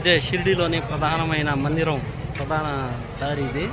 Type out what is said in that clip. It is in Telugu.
ఇదే షిరిడిలోని ప్రధానమైన మందిరం ప్రధాన దారి ఇది.